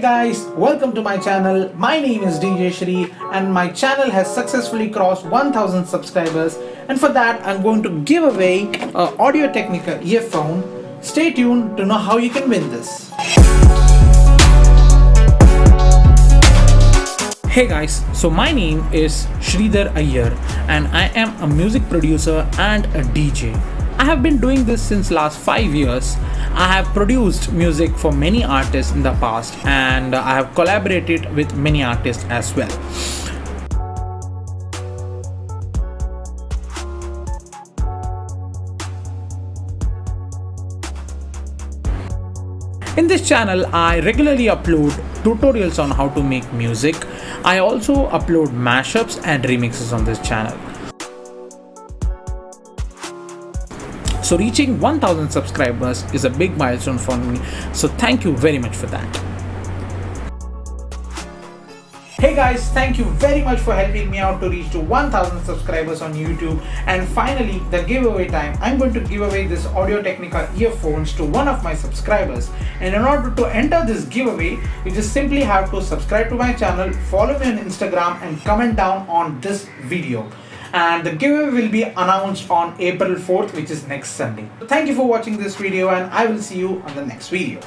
guys, welcome to my channel. My name is DJ Sri and my channel has successfully crossed 1000 subscribers and for that I'm going to give away a Audio Technica earphone. Stay tuned to know how you can win this. Hey guys, so my name is Sridhar Iyer and I am a music producer and a DJ. I have been doing this since last 5 years. I have produced music for many artists in the past and I have collaborated with many artists as well. In this channel, I regularly upload tutorials on how to make music. I also upload mashups and remixes on this channel. So reaching 1000 subscribers is a big milestone for me. So thank you very much for that. Hey guys, thank you very much for helping me out to reach to 1000 subscribers on YouTube. And finally, the giveaway time. I'm going to give away this Audio Technica earphones to one of my subscribers. And in order to enter this giveaway, you just simply have to subscribe to my channel, follow me on Instagram and comment down on this video and the giveaway will be announced on April 4th which is next Sunday. So thank you for watching this video and I will see you on the next video.